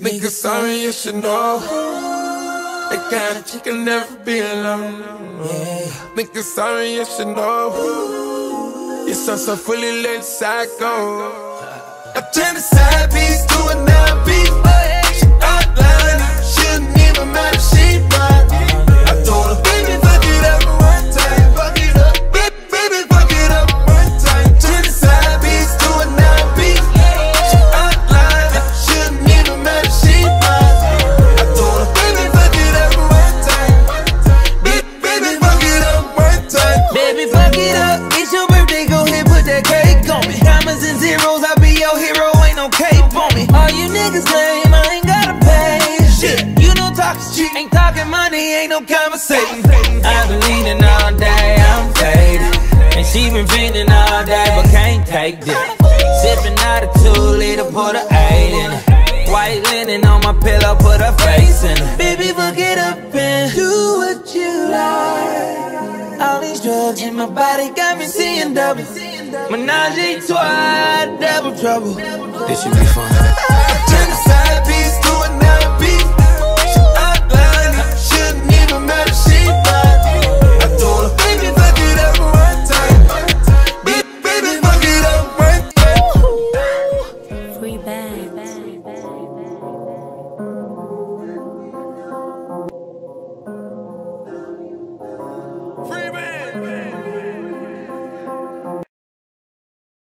Nigga, sorry, you should know. That kind of chick can never be alone. Nigga, sorry, you should know. You're so, so fully let psycho. I turn the on me. Commas and zeros, I'll be your hero, ain't no cape on me. All you niggas lame, I ain't gotta pay. Shit, you don't talk shit, ain't talking money, ain't no conversation. I've been leaning all day, I'm faded. And she been feeling all day, but can't take this. Sipping out a two liter, put a eight in it. White linen on my pillow, put her face in it. Baby, fuck it up and do what you like. All these drugs in my body got me seeing double. Menage a trois, double trouble. This should be fun.